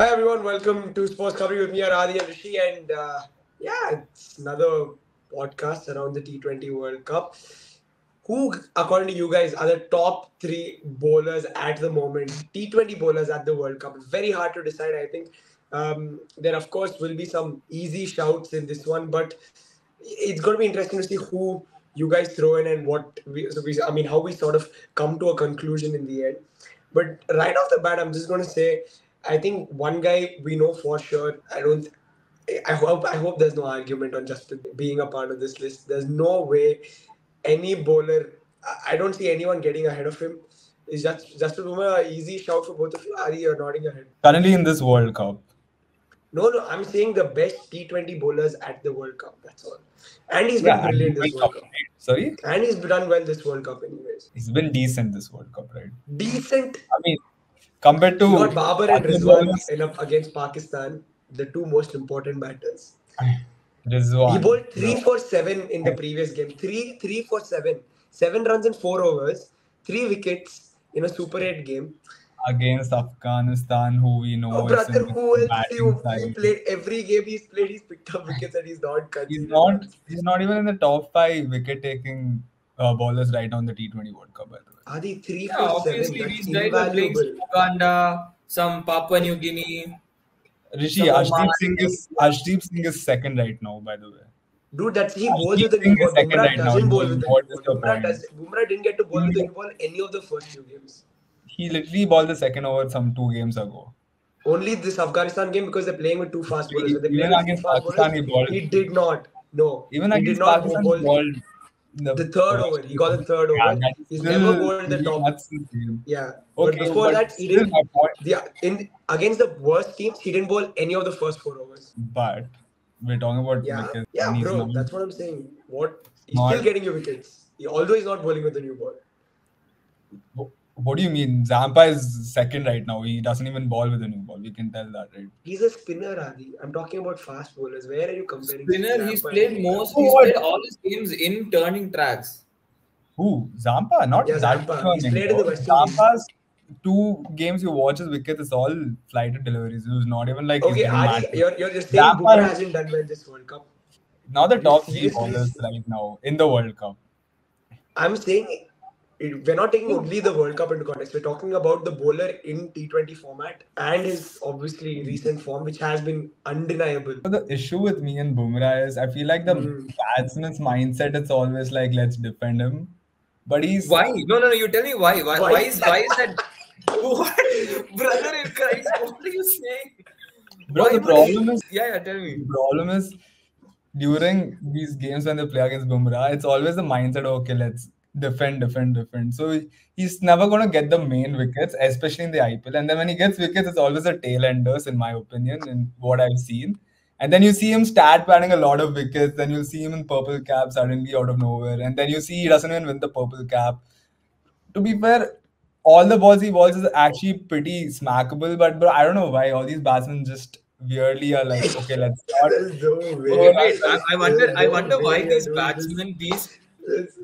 Hi everyone, welcome to SportsKhabri with me, Adi and Rishi, and uh, yeah, it's another podcast around the T20 World Cup. Who, according to you guys, are the top three bowlers at the moment? T20 bowlers at the World Cup. Very hard to decide. I think um, there, of course, will be some easy shouts in this one, but it's going to be interesting to see who you guys throw in and what we, I mean, how we sort of come to a conclusion in the end. But right off the bat, I'm just going to say, I think one guy we know for sure. I don't. I hope. I hope there's no argument on Jasprit being a part of this list. There's no way any bowler. I don't see anyone getting ahead of him. Is just Jasprit Bumrah an easy shout for both of you? Are you nodding your head? Currently in this World Cup. No, no. I'm saying the best T20 bowlers at the World Cup. That's all. And he's been Yeah, brilliant and this he's World been Cup. Sorry? And he's done well this World Cup, anyways. He's been decent this World Cup, right? Decent I mean, compared to You got Babar and Rizwan in up against Pakistan, the two most important batters. Rizwan. He bowled three no. for seven in the previous game. Three, three for seven. Seven runs in four overs. Three wickets in a Super 8 game. against Afghanistan, who we know Oh, brother, who else you he played every game he's played, he's picked up wickets and he's not He's considered. not. He's not even in the top five wicket-taking uh, bowlers right now in the T20 World Cup. By the way, Adi three Yeah, for obviously seven. That's these guys are playing. Uganda, some Papua New Guinea. Rishi Some Arshdeep Singh is Arshdeep Singh is second right now. By the way, Dude, that's he Arshdeep bowls with the new ball. Bumrah right doesn't bowl with the new ball. Bumrah, point? does, Bumrah didn't get to bowl with the new ball any of the first few games. He literally bowled the second over some two games ago. Only this Afghanistan game because they're playing with two fast bowlers. They Even play with against two fast Pakistan, he bowlers, bowled. he did not. No, Even he did against not Pakistan, bowl he bowled the third over. He got the third Yeah, over. He's still never bowled the top. nuts to see him. Yeah, but before but that, he didn't. The, in against the worst teams, he didn't bowl any of the first four overs. But we're talking about Yeah, wickets. yeah, bro. not- That's what I'm saying. What he's Not- still getting your wickets. He, although he's not bowling with the new ball. What do you mean? Zampa is second right now. He doesn't even ball with a new ball. We can tell that, right? He's a spinner, Adi. I'm talking about fast bowlers. Where are you comparing? Spinner, he's played most, he's played all his games in turning tracks. Who? Zampa? Not Yeah, Zampa. He's played in the bro. West Zampa's two games you watch his wickets, it's all flighted deliveries. It was not even like he's Okay, Adi, you're, you're just saying Zampa- Bumrah hasn't done well this World Cup. Now the top three Seriously? bowlers right now in the World Cup. I'm saying it, we're not taking only the World Cup into context. We're talking about the bowler in T20 format and his obviously recent form, which has been undeniable. The issue with me and Bumrah is I feel like the Mm. batsman's mindset it's always like let's defend him. But he's Why? No, no, no. You tell me why. Why, Why? why is why is that? what? Brother in Christ, what are you saying? bro, Why the problem he- is Yeah, yeah, tell me. The problem is during these games when they play against Bumrah, it's always the mindset okay, let's defend, defend, defend. So he's never gonna get the main wickets, especially in the IPL. And then when he gets wickets, it's always a tail enders, in my opinion, in what I've seen. And then you see him start batting a lot of wickets, then you'll see him in purple cap suddenly out of nowhere, and then you see he doesn't even win the purple cap. To be fair, all the balls he balls is actually pretty smackable, but bro, I don't know why all these batsmen just weirdly are like, okay, let's not There's no way. Okay, wait. I, I wonder. There's I wonder why these batsmen, these this.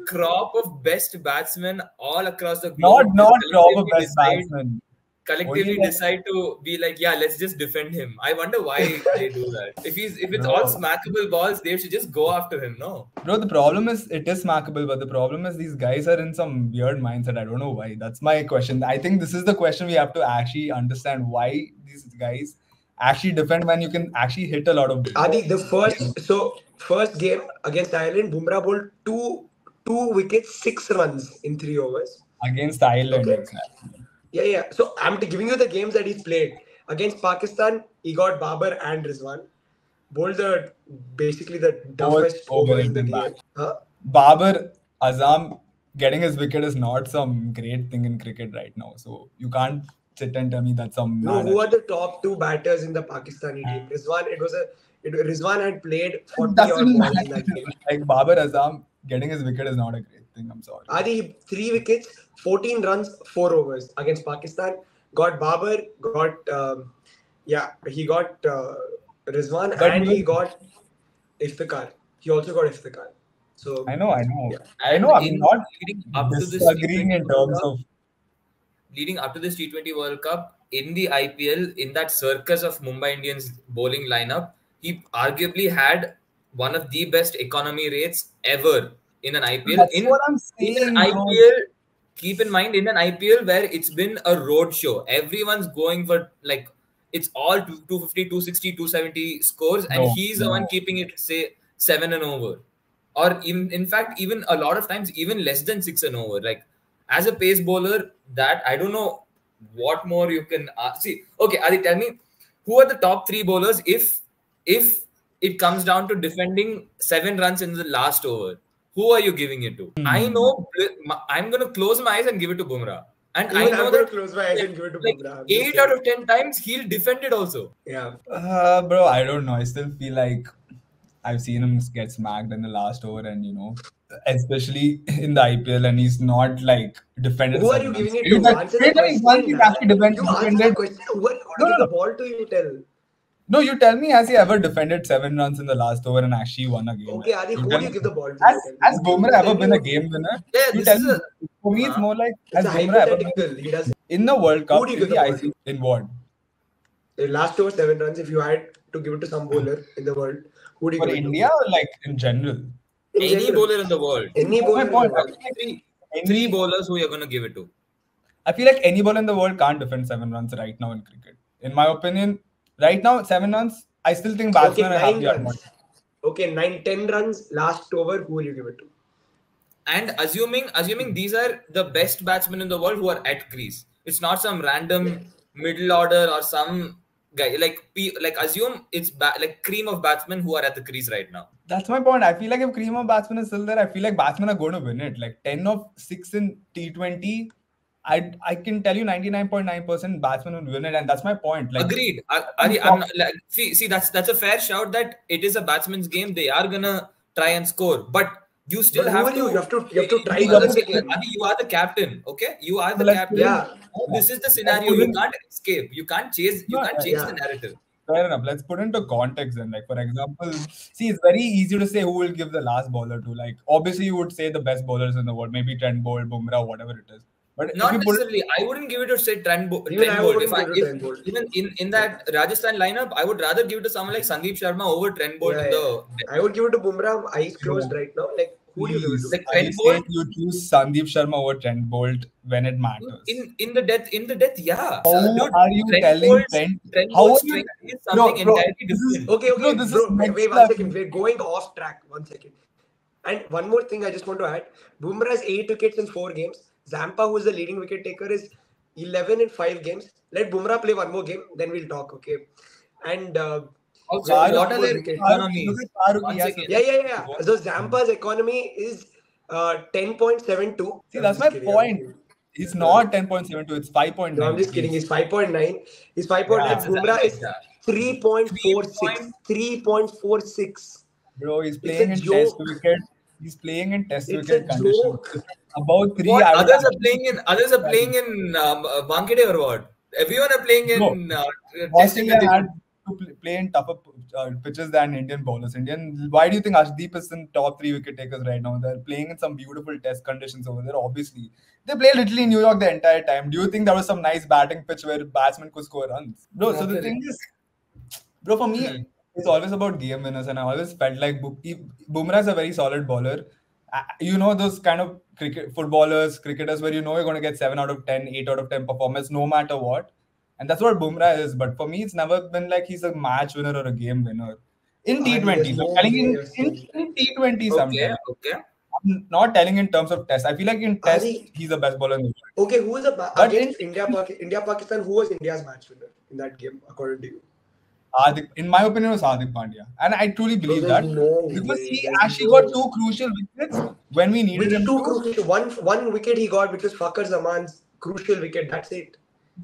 Crop of best batsmen all across the not globe, not crop of collectively best decide- batsmen. collectively Only like- to be like, yeah, let's just defend him. I wonder why they do that. If he's if it's No. all smackable balls, they should just go after him. No. Bro, the problem is it is smackable, but the problem is these guys are in some weird mindset. I don't know why. That's my question. I think this is the question we have to actually understand why these guys actually defend when you can actually hit a lot of Adi, the first so first game against Ireland, Bumrah bowled two two wickets, six runs in three overs. against Ireland. Okay. Exactly. Yeah, yeah. So I'm giving you the games that he's played. Against Pakistan, he got Babar and Rizwan. Bowled the basically the toughest over in the game. match. Huh? Babar Azam getting his wicket is not some great thing in cricket right now. So you can't sit and tell me that's some No, who are the top two batters in the Pakistani team? Rizwan, it was a it, Rizwan had played 40 odd doesn't balls in matter. that game. like Babar Azam getting his wicket is not a great thing. I'm sorry. Adi, three wickets, 14 runs, four overs against Pakistan. Got Babar, got um, yeah, he got uh, Rizwan, But and he he got Iftikhar. He also got Iftikhar. So I know, I know. Yeah. I know. I'm In- not leading up to this disagreeing in terms of leading up to this T20 World Cup, in the IPL, in that circus of Mumbai Indians bowling lineup, he arguably had one of the best economy rates ever in an IPL. That's in, what I'm in saying. an bro. IPL, keep in mind in an IPL where it's been a road show. Everyone's going for like it's all two- 250, 260, 270 scores, and No, he's the one keeping it say seven and over, or in in fact even a lot of times even less than six and over. Like as a pace bowler, that I don't know what more you can uh, see. Okay, Adi, tell me who are the top three bowlers if if it comes down to defending seven runs in the last over. Who are you giving it to? I Hmm. know I'm going to close my eyes and give it to Bumrah. And Even I I'm know going to that close my eyes and give it to like Bumrah. I'm just eight out of ten times he'll defend it also. Yeah. Uh, bro, I don't know. I still feel like I've seen him get smacked in the last over, and you know, especially in the IPL, and he's not like defended. Who are you runs. giving it to? like- Answer the wait, once he's question. actually defend- You answer the question. Who are you going No, no, the ball to? You tell. No, you tell me, has he ever defended seven runs in the last over and actually won a game? Okay, Adi, You who do you me. give the ball to? Has, You has Bumrah ever been a game winner? Yeah, You this tell is me. a For me, it's more like has Bumrah ever been hypothetical. He does in the World Cup? Who do you in give the the ball ICC, in what? the last over seven runs. If you had to give it to some bowler in the world, who do you For give it India or like in general? In any general. bowler in the world. Any oh bowler my in the world. Three, Any- three bowlers who you're going to give it to. I feel like any bowler in the world can't defend seven runs right now in cricket. In my opinion, right now, seven runs, I still think Okay, batsmen have nine the runs. Okay, nine, ten runs last over. Who will you give it to? And assuming assuming these are the best batsmen in the world who are at crease. It's not some random middle order or some guy like like assume it's ba- like cream of batsmen who are at the crease right now. That's my point. I feel like if cream of batsmen is still there, I feel like batsmen are going to win it. Like 10 of 6 in T20, I I can tell you 99.9% batsmen will win it. And that's my point. Like, Agreed. Ar- Ari, I'm not, like, see, see, that's that's a fair shout that it is a batsman's game. They are gonna try and score, but you still But have are to. you? You have to- you have to try You the are the- other. Adi, you are the captain. Okay, you are the Like, captain. Yeah. This is the scenario. You can't escape. You can't chase. You can't change yeah. the narrative. fair enough. Let's put into context then. Like, for example, see, it's very easy to say who will give the last bowler to. Like, obviously, you would say the best bowlers in the world, maybe Trent Boult, Bumrah, whatever it is. But Not if you put necessarily. I wouldn't give it to say Trent, Bo- Even Trent Boult. If I, give it to if, Trent Boult. even in, in that Rajasthan lineup, I would rather give it to someone like Sandeep Sharma over Trent Boult Yeah, in the. I would give it to Bumrah. Eyes closed right now. Like who do you give it Please, to? Like are Trent you Boult? you choose Sandeep Sharma over Trent Boult when it matters? In in the death, in the death, yeah. How Dude, are you Trent telling Boult's- Trent? Trent How Boult's are you- is Bro, something bro, entirely this is- Okay, okay, No, this is bro. next Wait one level. second. We're going off track. One second. And one more thing I just want to add. Bumrah has eight wickets in four games. Zampa, who is the leading wicket taker, is 11 in five games. Let Bumrah play one more game, then we'll talk, okay? And uh, Also, what are their economies? Look at Farooq, One he has second. yeah, yeah, yeah. yeah. So Zampa's economy is uh, 10.72. See, that's my kidding, point. kidding. It's not 10.72, it's 5.9. No, I'm just kidding. It's 5.9. He's 5.9. Yeah. Bumrah is 3.46. 3.46. Bro, he's playing in joke. test wicket. He's playing in test It's wicket a conditions. About three What others are playing in? Others are playing in um, uh, Wankhede or what? Everyone are playing in. No. Uh, testing had to pl- play in tougher uh, pitches than Indian bowlers. Indian, why do you think Arshdeep is in top three wicket takers right now? They're playing in some beautiful test conditions over there. Obviously, they play literally in New York the entire time. Do you think there was some nice batting pitch where batsmen could score runs, bro? So the thing is, bro, for me, Hmm. it's always about game winners, and I always felt like Bu- Bumrah is a very solid bowler. You know those kind of cricket footballers, cricketers, where you know you're going to get seven out of 10, 8 out of ten performance, no matter what. And that's what Bumrah is. But for me, it's never been like he's a match winner or a game winner. In I T20, I'm no telling you, way of in, in T20 Okay, sometimes. okay. I'm not telling in terms of test. I feel like in test, Adi- he's the best bowler in the world. Okay, who is the ba- But against India, Pak- India, Pakistan? Who was India's match winner in that game, according to you? Hardik, in my opinion, it was Hardik Pandya. And I truly believe that. no because way, he actually got two crucial wickets when we needed him two to. crucial? One one wicket he got, which was Fakhar Zaman's crucial wicket. That's it.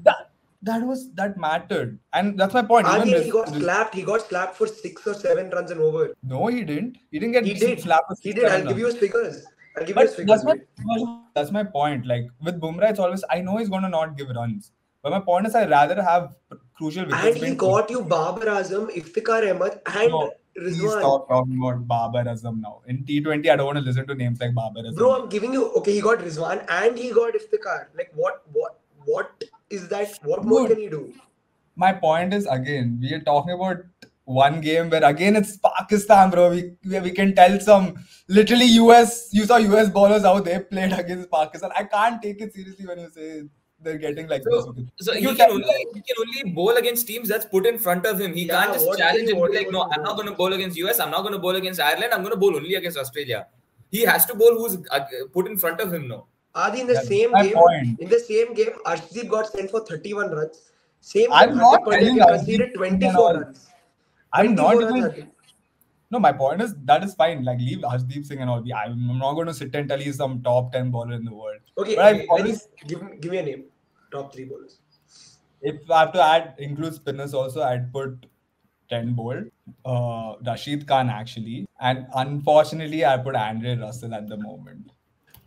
That, that was that mattered. And that's my point. Even Again, this- he got this- slapped. He got slapped for six or seven runs and over. No, he didn't. He didn't get He did. slapped with He did. I'll seven give you runs. his figures. I'll give you But his figures. that's my that's my point. Like with Bumrah, it's always I know he's gonna not give runs. But my point is, I rather have crucial. And he got you Babar Azam, Iftikhar Ahmed, and No, Rizwan. stop talking about Babar Azam now. In T20, I don't want to listen to names like Babar Azam. Bro, I'm giving you. Okay, he got Rizwan and he got Iftikhar. Like what? What? What is that what more can he do? my point is again we are talking about one game where again it's Pakistan, bro. We we, we can tell some literally US. You saw US ballers how they played against Pakistan. I can't take it seriously when you say they're getting like So- this. So You he tell can only he can only bowl against teams that's put in front of him. He Yeah, can't just challenge and be like, no, I'm not going to bowl against US. I'm not going to bowl against Ireland. I'm going to bowl only against Australia. He has to bowl who's uh, put in front of him. No. Adi in the That's same game, point. in the same game, Arshdeep got sent for 31 runs. Same I'm game, not Hardik Pandya telling conceded 24 runs. I'm not 24 runs, even. No, my point is that is fine. Like leave Harshdeep Singh and all. I'm I'm not going to sit and tell you some top ten bowler in the world. Okay, But I've okay always- give, give me a name. Top three bowlers. If I have to add include spinners also, I'd put Trent Boult, uh, Rashid Khan actually, and unfortunately, I put Andre Russell at the moment.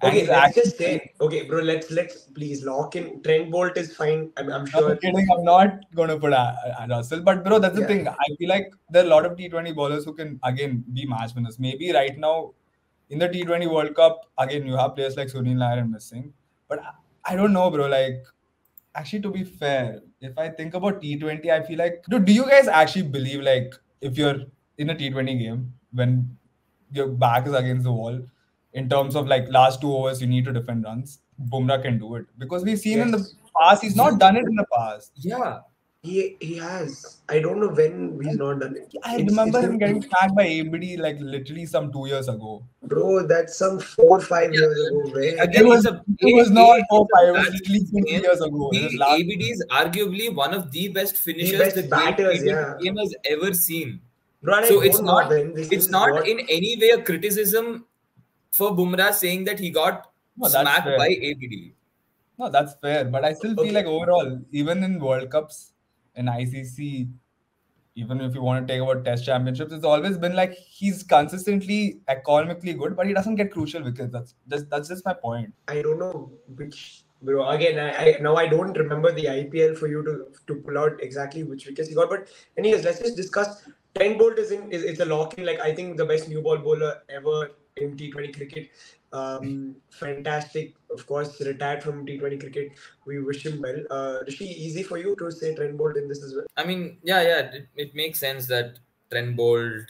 Okay, he's let's just say, okay, bro, let's let's please lock in. Trent Boult is fine. I'm, I'm I'm kidding. I'm not going to put uh, uh, Russell, but bro, that's the Yeah. thing. I feel like there are a lot of T20 bowlers who can again be match winners. Maybe right now in the T20 World Cup, again you have players like Sunil Narine and missing, but I, I don't know, bro. Like, actually, to be fair, if I think about T20, I feel like, dude, do you guys actually believe like if you're in a T20 game when your back is against the wall, in terms of like last two overs you need to defend runs, Bumrah can do it because we've seen in the past he's not done it in the past. Yeah. He he has. I don't know when he's not done it. I It's- remember it's him getting sacked by ABD like literally some two years ago. Bro, that's some four five Yeah. years ago. Where Again, It was, it's a- it was not it's four five. It was bad literally two game. years ago. It was The last- ABD is arguably one of the best finishers best the game, batters, T20 yeah. game has ever seen. Bro, So it's don't know not when this it's not what- in any way a criticism for Bumrah saying that he got No, smacked fair. by ABD. No, that's fair. But I still feel like overall, even in World Cups, in ICC, even if you want to take about Test championships, it's always been like he's consistently economically good, but he doesn't get crucial wickets. That's just that's just my point. I don't know which bro. Again, I, I now I don't remember the IPL for you to to pull out exactly which wickets he got. But anyways, let's just discuss. Trent Boult is in is it's a lock in. Like I think the best new ball bowler ever in T20 cricket. Um, fantastic, of course, retired from T20 cricket. We wish him well. Uh, Rishi, easy for you to say Trent Boult in this as well. I mean, yeah, yeah, it, it makes sense that Trent Boult,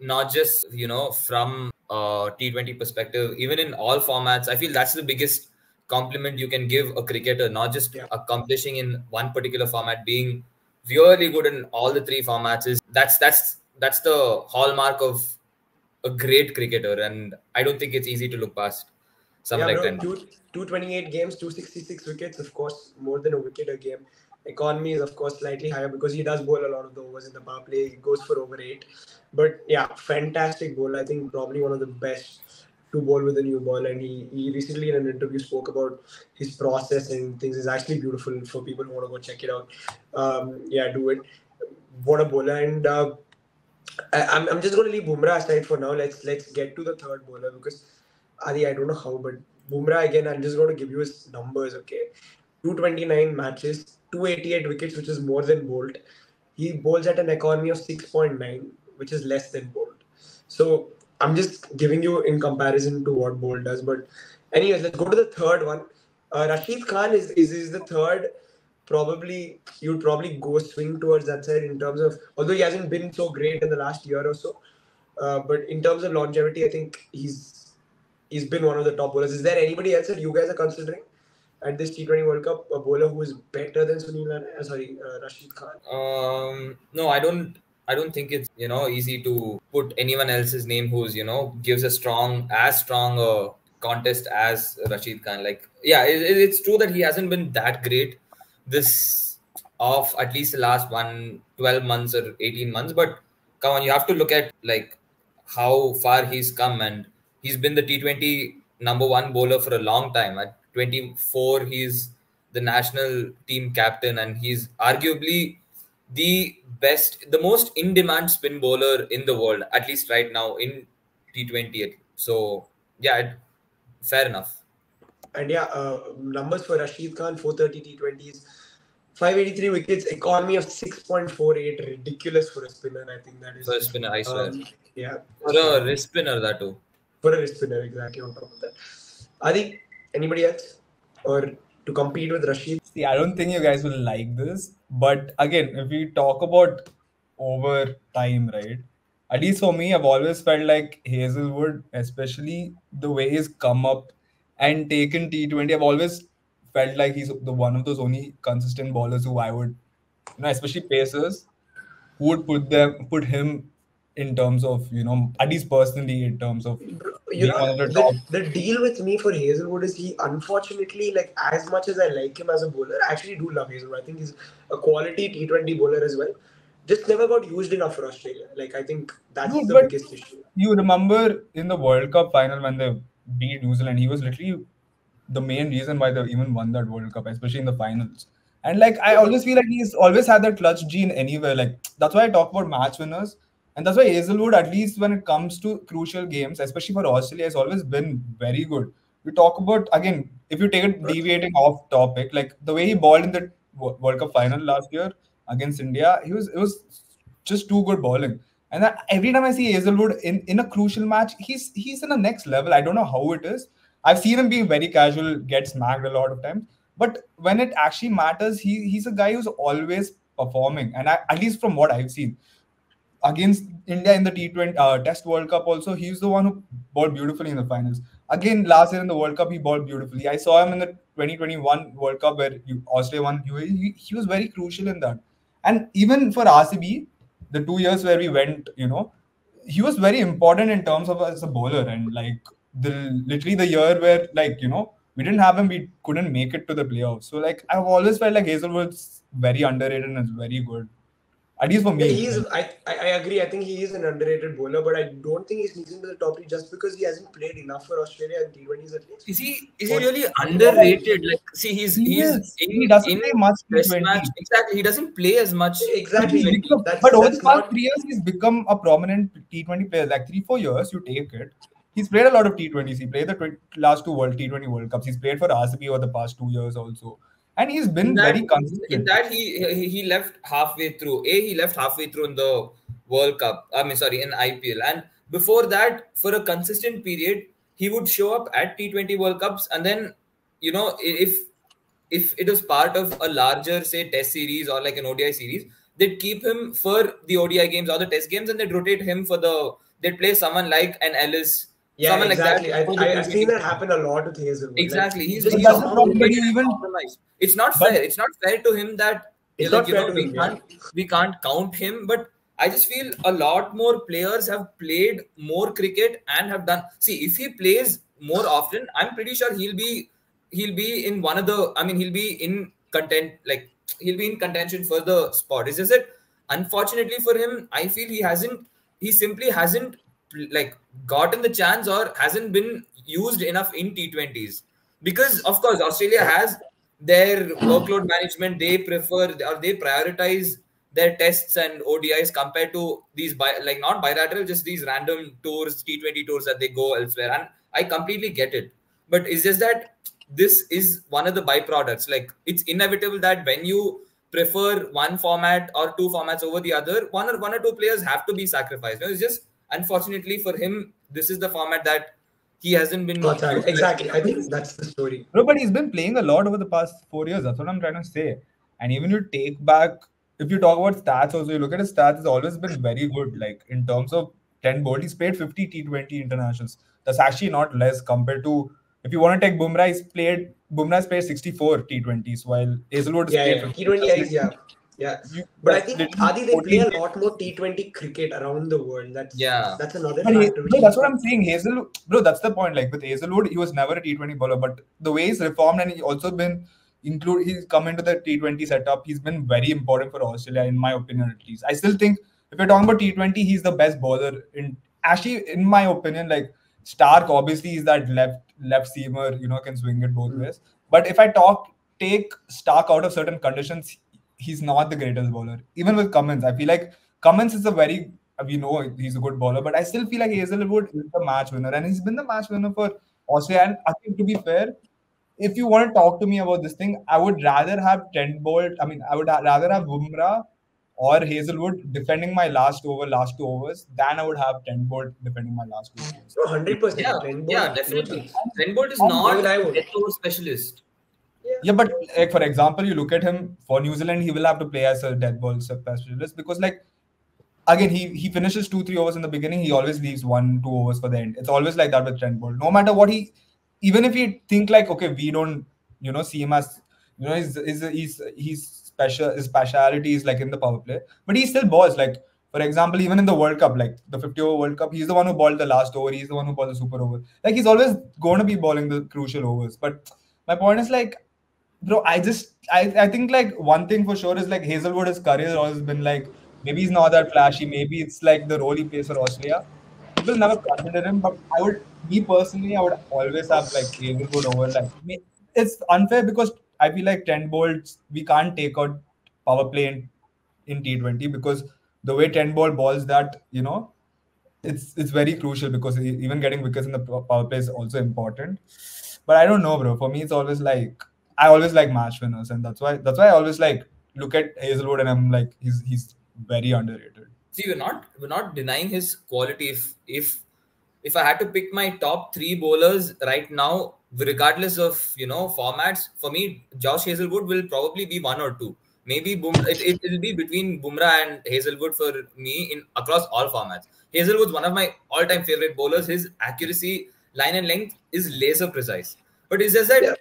not just you know from a T20 perspective, even in all formats, I feel that's the biggest compliment you can give a cricketer, not just Yeah. accomplishing in one particular format, being really good in all the three formats. Is that's that's that's the hallmark of a great cricketer, and I don't think it's easy to look past someone yeah, like Trent. two, 228 games, 266 wickets, of course, more than a wicket a game. Economy is, of course, slightly higher because he does bowl a lot of the overs in the power play. He goes for over eight. But yeah, fantastic bowl. I think probably one of the best to bowl with a new ball. And he, he recently in an interview spoke about his process and things. is actually beautiful for people who want to go check it out. Um, yeah, do it. What a bowler. And uh, I, I'm, I'm just going to leave Bumrah aside for now. Let's let's get to the third bowler because Adi, I don't know how, but Bumrah again. I'm just going to give you his numbers. Okay, 229 matches, 288 wickets, which is more than Boult. He bowls at an economy of 6.9, which is less than Boult. So I'm just giving you in comparison to what Boult does. But anyways, let's go to the third one. Uh, Rashid Khan is, is is the third. Probably you'd probably go swing towards that side in terms of although he hasn't been so great in the last year or so. Uh, but in terms of longevity, I think he's he's been one of the top bowlers. Is there anybody else that you guys are considering at this T20 World Cup, a bowler who is better than Sunil? Uh, sorry, uh, Rashid Khan. Um, no, I don't. I don't think it's you know easy to put anyone else's name who's you know gives a strong as strong a contest as Rashid Khan. Like, yeah, it- it's true that he hasn't been that great this of at least the last one 12 months or 18 months. But come on, you have to look at like how far he's come, and he's been the T20 number one bowler for a long time. At 24, he's the national team captain, and he's arguably the best, the most in demand spin bowler in the world, at least right now in T20. So, yeah, fair enough. And yeah, uh, numbers for Rashid Khan 430 T20s, 583 wickets, economy of 6.48. Ridiculous for a spinner. I think that is. For a spinner, I swear. Um, yeah. For a wrist spinner, that too. For a wrist spinner, exactly on top of that. Adi, anybody else? Or to compete with Rashid. See, I don't think you guys will like this, but again, if we talk about over time, right? At least for me, I've always felt like Hazlewood, especially the way he's come up and taken T20, I've always felt like he's the one of those only consistent bowlers who I would, you know, especially pacers, who would put them put him in terms of, you know, at least personally in terms of You know, the the, top the deal with me for Hazlewood is he, unfortunately, like as much as I like him as a bowler, I actually do love Hazlewood. I think he's a quality T20 bowler as well. Just never got used enough for Australia. Like I think that's No, the biggest issue. you remember in the World Cup final when they beat New Zealand, he was literally the main reason why they even won that World Cup, especially in the finals. And like I always feel like he's always had that clutch gene anywhere. Like that's why I talk about match winners. And that's why Hazlewood, at least when it comes to crucial games, especially for Australia, has always been very good. We talk about again, if you take it deviating off topic, like the way he bowled in the World Cup final last year against India, he was it was just too good bowling. And every time I see Hazlewood in, in a crucial match, he's he's in a next level. I don't know how it is. I've seen him being very casual, get smacked a lot of times. But when it actually matters, he he's a guy who's always performing. And I, at least from what I've seen, against India in the T20 uh, Test World Cup, also he's the one who bowled beautifully in the finals. Again, last year in the World Cup, he bowled beautifully. I saw him in the 2021 World Cup where Australia won. He, he was very crucial in that. And even for RCB, the two years where we went, you know, he was very important in terms of as a bowler. And like the literally the year where like you know we didn't have him, we couldn't make it to the playoffs. So like I've always felt like Hazlewood's very underrated and is very good. At least for me. He's I, I I agree. I think he is an underrated bowler, but I don't think he sneaks into the top three just because he hasn't played enough for Australia in T20s at least. Is he is he really underrated? Like, see, he's He he's is. in, he doesn't in play much Test match. Exactly, he doesn't play as much. Exactly. He's become- That's- but over the past not- three years, he's become a prominent T20 player. Like three, four years, you take it. He's played a lot of T20s. He played the tw- last two World T20 World Cups. He's played for RCB over the past two years also, and he's been In that, very consistent. in that he he he left halfway through. A he left halfway through in the World Cup. I mean, sorry, in IPL. And before that, for a consistent period, he would show up at T20 World Cups, and then you know if if it was part of a larger say Test series or like an ODI series, they'd keep him for the ODI games or the Test games, and they'd rotate him for the. They'd play someone like an Ellis. Yeah, someone exactly. like that. for the I, I, I've seen that happen a lot with Hazlewood. Like, Exactly. He's, just he's that's the somehow- problem, but he even- compromised. It's not But- fair. It's not fair to him that It's like, not you fair know, to we him, can't we can't count him. But I just feel a lot more players have played more cricket and have done. See, if he plays more often, I'm pretty sure he'll be he'll be in one of the. I mean, he'll be in content like he'll be in contention for the spot. Is just that unfortunately for him, I feel he hasn't. He simply hasn't like gotten the chance or hasn't been used enough in T20s because of course Australia has their workload management. They prefer or they prioritize their tests and ODIs compared to these bi- like not bilateral just these random tours T20 tours that they go elsewhere. And I completely get it. But it's just that this is one of the byproducts. Like it's inevitable that when you prefer one format or two formats over the other one or one or two players have to be sacrificed. You know, it's just unfortunately for him this is the format that he hasn't been Not exactly. I think that's the story. No, but he's been playing a lot over the past four years. That's what I'm trying to say. And even you take back, if you talk about stats, also you look at his stats, it's always been very good. Like in terms of 10 bowled, he's played 50 T20 internationals. That's actually not less compared to if you want to take Bumrah, he's played Bumrah's played 64 T20s, while Hazlewood has Yeah, played yeah. 50. T20 yeah. Yeah. You- But I think Adi, they play a lot more T20 cricket around the world. That's Yeah. That's another But he, factor. which no, that's what I'm saying. Hazel, bro, that's the point. Like with Hazlewood, he was never a T20 bowler, but the way he's reformed and he also been include, he's come into the T20 setup. He's been very important for Australia, in my opinion, at least. I still think if you're talking about T20, he's the best bowler. In actually, in my opinion, like Stark, obviously, is that left left seamer. You know, can swing it both Mm. ways. But if I talk take Stark out of certain conditions, he's not the greatest bowler. Even with Cummins, I feel like Cummins is a very we know he's a good bowler, but I still feel like Hazlewood is the match winner, and he's been the match winner for Australia. And I think to be fair, if you want to talk to me about this thing, I would rather have Trent Boult. I mean, I would rather have Bumrah or Hazlewood defending my last over, last two overs, than I would have Trent Boult defending my last two overs. No, 100%. yeah, Trent yeah, Boult, definitely. no Trent Boult is not even I a would. death over specialist. Yeah, but like for example, you look at him for New Zealand, he will have to play as a dead ball specialist because like again he he finishes two three overs in the beginning, he always leaves one two overs for the end. It's always like that with Trent Boult. No matter what he, even if you think like okay, we don't you know see him as you know he's he's he's, he's special his speciality is like in the power play, but he still balls like. For example, even in the World Cup, like the 50 over World Cup, he's the one who bowled the last over. He's the one who bowled the super over. Like he's always going to be bowling the crucial overs. But my point is like bro, I just I, I think like one thing for sure is like Hazlewood, career has always been like maybe he's not that flashy, maybe it's like the role he plays for Australia. People never consider him, but I would me personally, I would always have like Hazlewood over like it's unfair because I feel like Trent Boult we can't take out power play in, in T20 because the way 10 ball balls that, you know, it's it's very crucial because even getting wickets in the power play is also important. But I don't know, bro. For me, it's always like I always like match winners, and that's why that's why I always like look at Hazlewood, and I'm like he's he's very underrated. See, we're not we're not denying his quality. If if if I had to pick my top three bowlers right now, regardless of you know formats, for me, Josh Hazlewood will probably be one or two. Maybe Boom, it, it will be between Bumrah and Hazlewood for me in across all formats. Hazlewood's one of my all-time favorite bowlers. His accuracy, line and length is laser precise. But it's just that yeah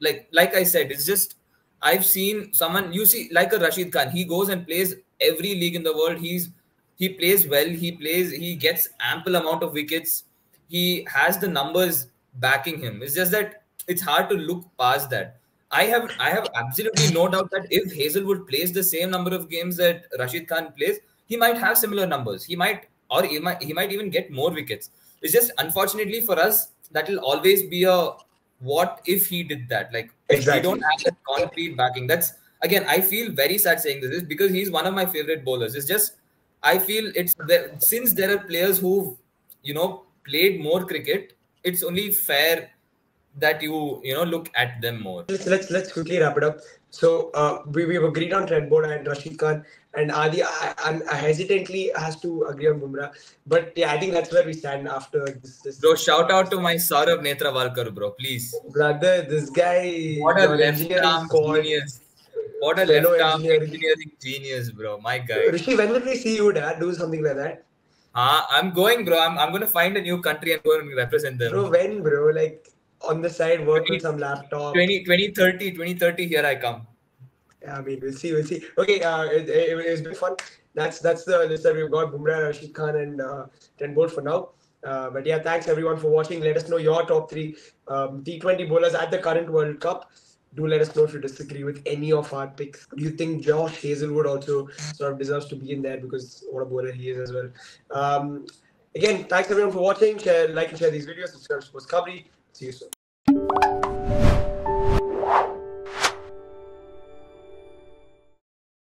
like like I said, it's just I've seen someone you see like a Rashid Khan. He goes and plays every league in the world. He's he plays well. He plays. He gets ample amount of wickets. He has the numbers backing him. It's just that it's hard to look past that. I have I have absolutely no doubt that if Hazlewood plays the same number of games that Rashid Khan plays, he might have similar numbers. He might or he might he might even get more wickets. It's just unfortunately for us that will always be a what if he did that? Like exactly. we don't have that concrete backing. That's again, I feel very sad saying this is because he's one of my favorite bowlers. It's just I feel it's since there are players who you know played more cricket, it's only fair that you you know look at them more. Let's let's, let's quickly wrap it up. So uh, we we've agreed on Trent Boult and Rashid Khan and Adi. I, I, I, hesitantly has to agree on Bumrah, but yeah, I think that's where we stand after this. this bro, shout out to my Saurabh Netravalkar, bro, please. Brother, this guy. What a left arm genius. What a left arm engineering. engineering genius, bro. My guy. Rishi, when will we see you, Dad, do something like that? Uh, I'm going, bro. I'm, I'm going to find a new country and go and represent them. Bro, when, bro? Like, on the side, work 20, with some laptop. 20, 2030, 2030, here I come. I mean, we'll see, we'll see. Okay, uh, it, it, it's been fun. That's that's the list that we've got. Bumrah, Rashid Khan, and uh, Trent Boult for now. Uh, but yeah, thanks everyone for watching. Let us know your top three um, T20 bowlers at the current World Cup. Do let us know if you disagree with any of our picks. Do you think Josh Hazlewood also sort of deserves to be in there because what a bowler he is as well? Um, again, thanks everyone for watching. Share, like and share these videos. Subscribe to SportsKhabri. See you soon.